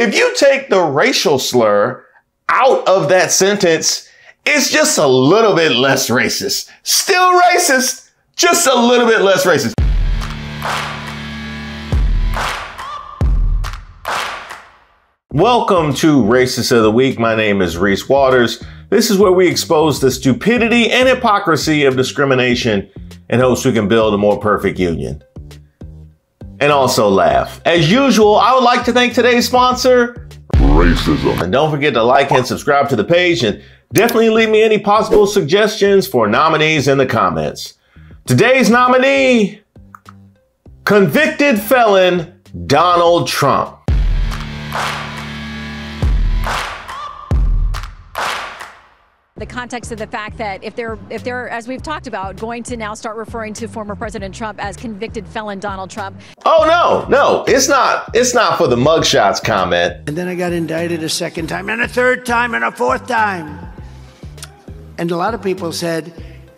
if you take the racial slur out of that sentence, it's just a little bit less racist. Still racist, just a little bit less racist. Welcome to Racist of the Week. My name is Reese Waters. This is where we expose the stupidity and hypocrisy of discrimination in hopes we can build a more perfect union. And also laugh. As usual, I would like to thank today's sponsor, Racism. And don't forget to like and subscribe to the page and definitely leave me any possible suggestions for nominees in the comments. Today's nominee, convicted felon Donald Trump. The context of the fact that if they're if they're as we've talked about going to now start referring to former President Trump as convicted felon Donald Trump. Oh no, no, it's not it's not for the mugshots comment. And then I got indicted a second time and a third time and a fourth time. And a lot of people said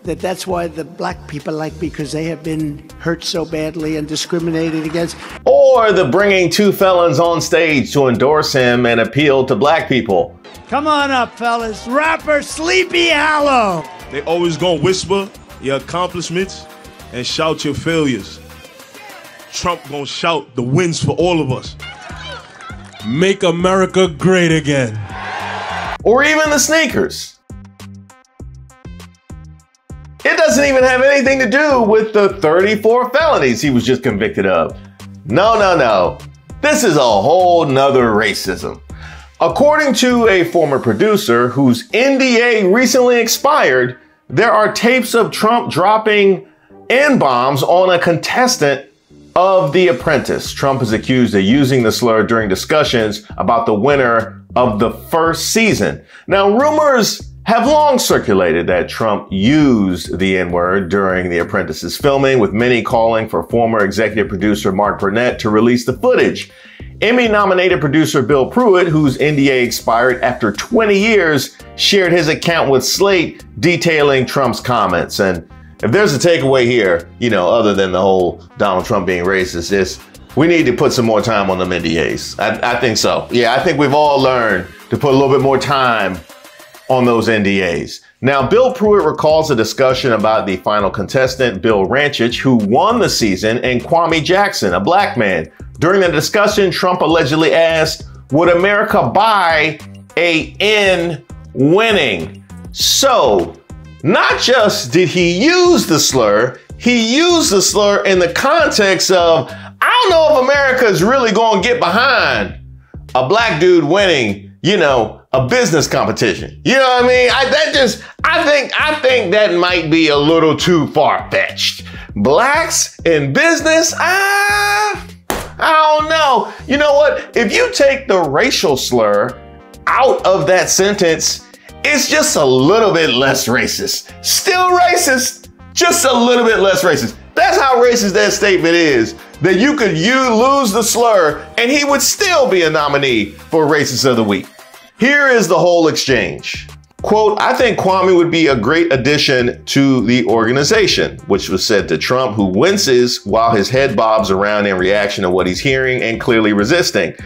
that that's why the black people like because they have been hurt so badly and discriminated against. Or the bringing two felons on stage to endorse him and appeal to black people. Come on up, fellas. Rapper Sleepy Hallow. They always gonna whisper your accomplishments and shout your failures. Trump gonna shout the wins for all of us. Make America great again. Or even the sneakers. It doesn't even have anything to do with the 34 felonies he was just convicted of. No, no, no. This is a whole nother racism. According to a former producer whose NDA recently expired, there are tapes of Trump dropping N bombs on a contestant of The Apprentice. Trump is accused of using the slur during discussions about the winner of the first season. Now, rumors have long circulated that Trump used the N word during The Apprentice's filming, with many calling for former executive producer Mark Burnett to release the footage. Emmy nominated producer Bill Pruitt, whose NDA expired after 20 years, shared his account with Slate detailing Trump's comments. And if there's a takeaway here, you know, other than the whole Donald Trump being racist, is we need to put some more time on them NDAs. I, I think so. Yeah, I think we've all learned to put a little bit more time on those NDAs. Now, Bill Pruitt recalls a discussion about the final contestant, Bill Rancic, who won the season, and Kwame Jackson, a black man, during the discussion, Trump allegedly asked, Would America buy a N winning? So, not just did he use the slur, he used the slur in the context of, I don't know if America is really going to get behind a black dude winning, you know, a business competition. You know what I mean? I, that just, I think, I think that might be a little too far fetched. Blacks in business, ah, I don't know. You know what? If you take the racial slur out of that sentence, it's just a little bit less racist. Still racist, just a little bit less racist. That's how racist that statement is. That you could you lose the slur and he would still be a nominee for Racist of the Week. Here is the whole exchange. Quote, I think Kwame would be a great addition to the organization, which was said to Trump, who winces while his head bobs around in reaction to what he's hearing and clearly resisting.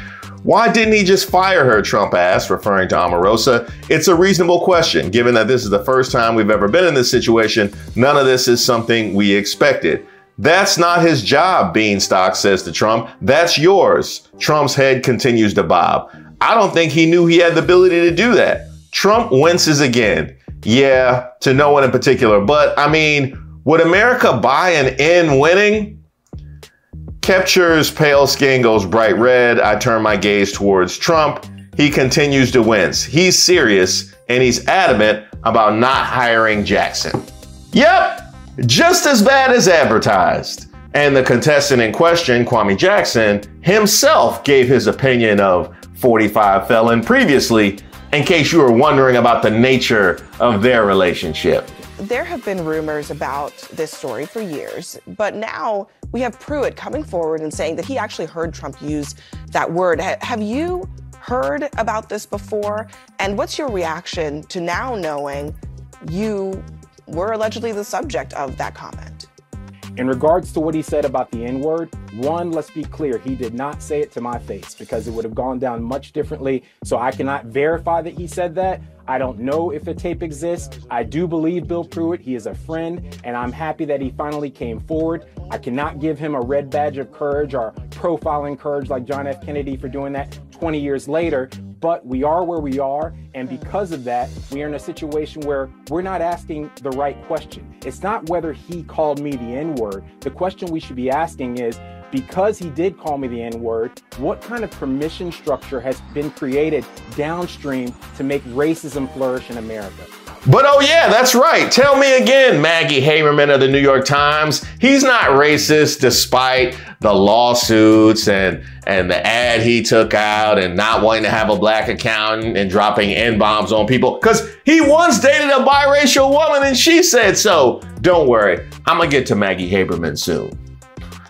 Why didn't he just fire her? Trump asked, referring to Omarosa. It's a reasonable question, given that this is the first time we've ever been in this situation. None of this is something we expected. That's not his job, Bienstock says to Trump. That's yours. Trump's head continues to bob. I don't think he knew he had the ability to do that. Trump winces again. Yeah, to no one in particular. But I mean, would America buy an N winning? Kepcher's pale skin goes bright red. I turn my gaze towards Trump. He continues to wince. He's serious and he's adamant about not hiring Jackson. Yep, just as bad as advertised. And the contestant in question, Kwame Jackson, himself gave his opinion of 45 felon previously in case you were wondering about the nature of their relationship. There have been rumors about this story for years, but now we have Pruitt coming forward and saying that he actually heard Trump use that word. have you heard about this before? And what's your reaction to now knowing you were allegedly the subject of that comment? In regards to what he said about the N word, One, let's be clear, he did not say it to my face because it would have gone down much differently. So I cannot verify that he said that. I don't know if the tape exists. I do believe Bill Pruitt. He is a friend, and I'm happy that he finally came forward. I cannot give him a red badge of courage or profiling courage like John F. Kennedy for doing that 20 years later. But we are where we are, and because of that, we are in a situation where we're not asking the right question. It's not whether he called me the N word. The question we should be asking is, because he did call me the N word, what kind of permission structure has been created downstream to make racism flourish in America? But oh yeah, that's right. Tell me again, Maggie Haberman of the New York Times. He's not racist despite the lawsuits and and the ad he took out and not wanting to have a black accountant and dropping N-bombs on people. Cause he once dated a biracial woman and she said so. Don't worry, I'm gonna get to Maggie Haberman soon.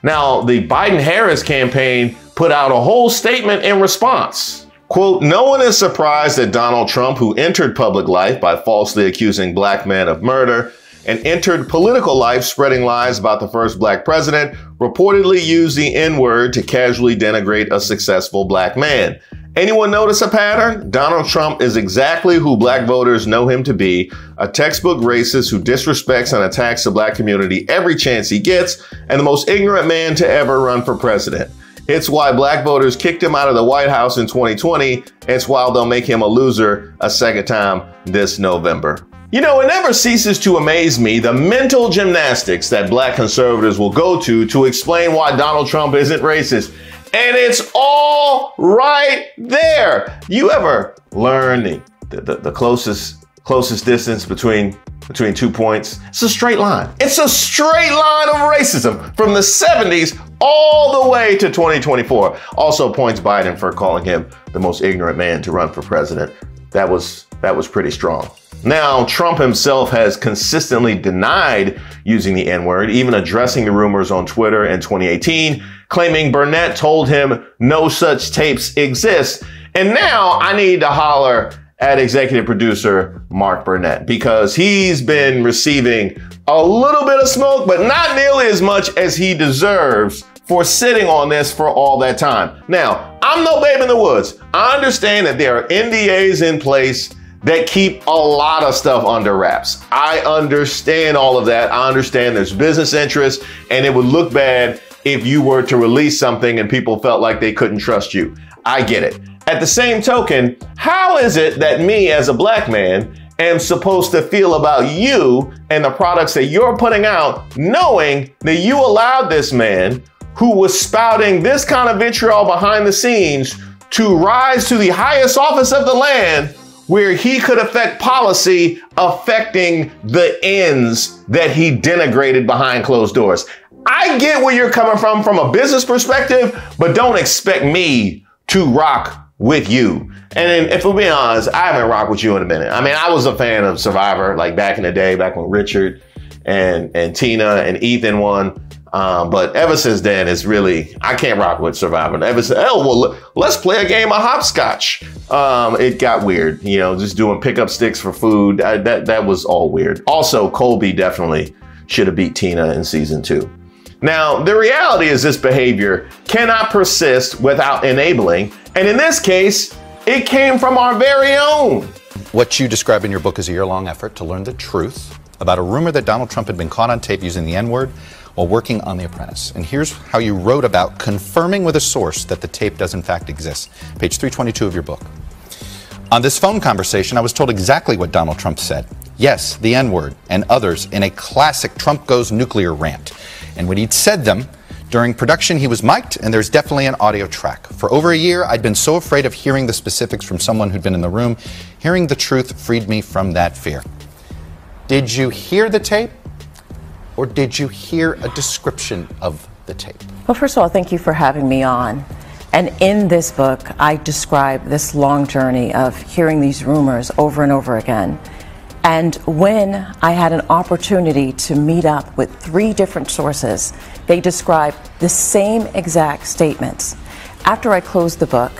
Now, the Biden-Harris campaign put out a whole statement in response. Quote, no one is surprised that Donald Trump, who entered public life by falsely accusing black men of murder and entered political life spreading lies about the first black president, reportedly used the N-word to casually denigrate a successful black man. Anyone notice a pattern? Donald Trump is exactly who black voters know him to be, a textbook racist who disrespects and attacks the black community every chance he gets, and the most ignorant man to ever run for president. It's why black voters kicked him out of the White House in 2020. It's why they'll make him a loser a second time this November. You know, it never ceases to amaze me the mental gymnastics that black conservatives will go to to explain why Donald Trump isn't racist. And it's all right there. You ever learn the, the, the closest closest distance between between two points. It's a straight line. It's a straight line of racism from the 70s all the way to 2024. Also points Biden for calling him the most ignorant man to run for president. That was that was pretty strong. Now, Trump himself has consistently denied using the N-word, even addressing the rumors on Twitter in 2018, claiming Burnett told him no such tapes exist. And now I need to holler at executive producer Mark Burnett because he's been receiving a little bit of smoke, but not nearly as much as he deserves for sitting on this for all that time. Now, I'm no babe in the woods. I understand that there are NDAs in place that keep a lot of stuff under wraps. I understand all of that. I understand there's business interests and it would look bad if you were to release something and people felt like they couldn't trust you. I get it. At the same token, how is it that me as a black man am supposed to feel about you and the products that you're putting out, knowing that you allowed this man who was spouting this kind of vitriol behind the scenes to rise to the highest office of the land where he could affect policy affecting the ends that he denigrated behind closed doors. I get where you're coming from from a business perspective, but don't expect me to rock with you. And if we're being honest, I haven't rocked with you in a minute. I mean, I was a fan of Survivor, like back in the day, back when Richard and and Tina and Ethan won. Um, but ever since then, it's really I can't rock with Survivor. Ever since, oh well, let's play a game of hopscotch. Um, it got weird, you know, just doing pickup sticks for food. I, that that was all weird. Also, Colby definitely should have beat Tina in season two. Now, the reality is this behavior cannot persist without enabling, and in this case, it came from our very own. What you describe in your book is a year long effort to learn the truth about a rumor that Donald Trump had been caught on tape using the N word while working on The Apprentice. And here's how you wrote about confirming with a source that the tape does in fact exist. Page 322 of your book. On this phone conversation, I was told exactly what Donald Trump said. Yes, the N word and others in a classic Trump goes nuclear rant. And when he'd said them, during production, he was mic'd, and there's definitely an audio track. For over a year, I'd been so afraid of hearing the specifics from someone who'd been in the room. Hearing the truth freed me from that fear. Did you hear the tape, or did you hear a description of the tape? Well, first of all, thank you for having me on. And in this book, I describe this long journey of hearing these rumors over and over again. And when I had an opportunity to meet up with three different sources, they described the same exact statements. After I closed the book,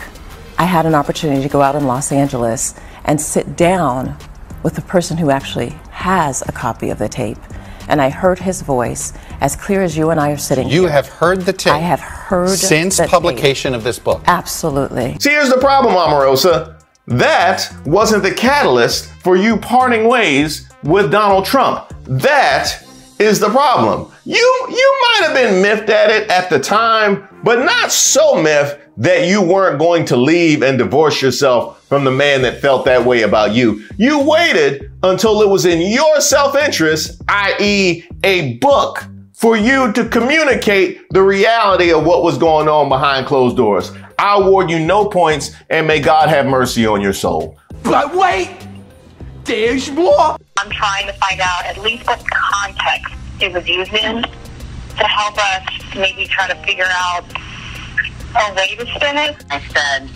I had an opportunity to go out in Los Angeles and sit down with the person who actually has a copy of the tape. And I heard his voice as clear as you and I are sitting you here. have heard the tape? I have heard Since the tape. publication of this book. Absolutely. See, here's the problem, Omarosa. That wasn't the catalyst for you parting ways with Donald Trump. That is the problem. You you might have been miffed at it at the time, but not so miffed that you weren't going to leave and divorce yourself from the man that felt that way about you. You waited until it was in your self-interest, i.e., a book, for you to communicate the reality of what was going on behind closed doors. I award you no points, and may God have mercy on your soul. But wait, there's more. I'm trying to find out at least what context it was used in to help us maybe try to figure out a way to spin it. I said,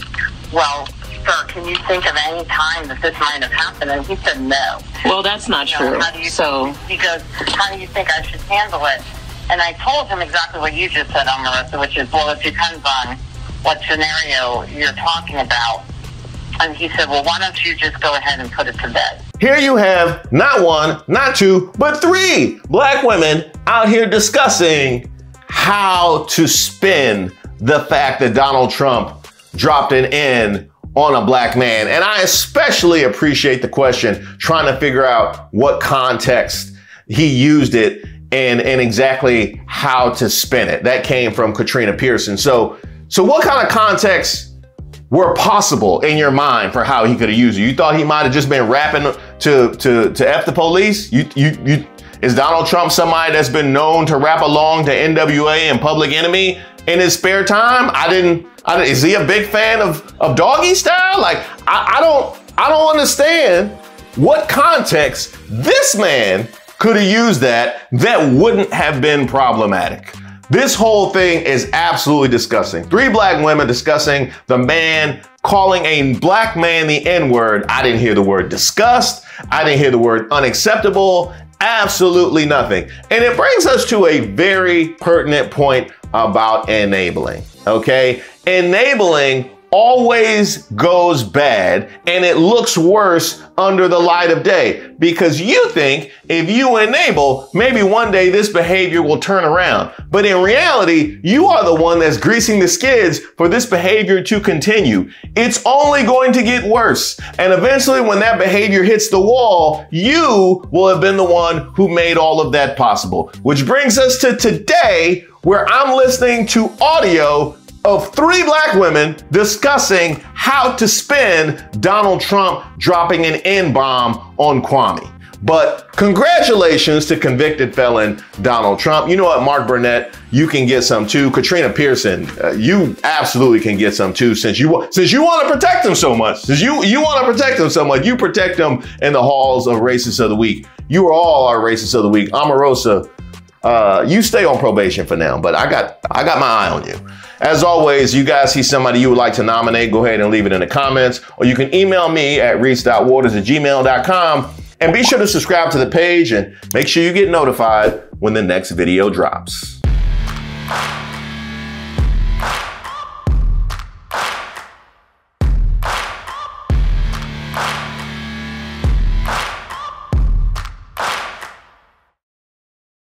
well, sir, can you think of any time that this might have happened? And he said, no. Well, that's not You know, true. how do you So- he goes, how do you think I should handle it? And I told him exactly what you just said, Marissa, which is, well, it depends on what scenario you're talking about. And he said, well, why don't you just go ahead and put it to bed? Here you have not one, not two, but three black women out here discussing how to spin the fact that Donald Trump dropped an N on a black man. And I especially appreciate the question trying to figure out what context he used it and, and exactly how to spin it. That came from Katrina Pearson. So, so what kind of context were possible in your mind for how he could have used it? You thought he might have just been rapping to to to f the police? You you you is Donald Trump somebody that's been known to rap along to NWA and Public Enemy in his spare time? I didn't. I didn't is he a big fan of of doggy style? Like I, I don't I don't understand what context this man could have used that that wouldn't have been problematic. This whole thing is absolutely disgusting. Three black women discussing the man calling a black man the N word. I didn't hear the word disgust. I didn't hear the word unacceptable. Absolutely nothing. And it brings us to a very pertinent point about enabling. Okay. Enabling always goes bad and it looks worse under the light of day because you think if you enable, maybe one day this behavior will turn around. But in reality, you are the one that's greasing the skids for this behavior to continue. It's only going to get worse. And eventually, when that behavior hits the wall, you will have been the one who made all of that possible. Which brings us to today, where I'm listening to audio of three black women discussing how to spin Donald Trump dropping an N bomb on Kwame. But congratulations to convicted felon Donald Trump. You know what, Mark Burnett, you can get some too. Katrina Pearson, uh, you absolutely can get some too. Since you since you want to protect them so much, since you you want to protect them so much, you protect them in the halls of racists of the week. You are all our racists of the week. Omarosa, uh, you stay on probation for now, but I got I got my eye on you. As always, you guys see somebody you would like to nominate, go ahead and leave it in the comments, or you can email me at reese.waters at gmail.com. And be sure to subscribe to the page and make sure you get notified when the next video drops.